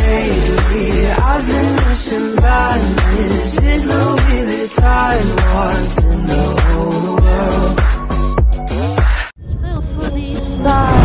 lazily I've been wishing that this is the way the time was in the whole world. Spill for these stars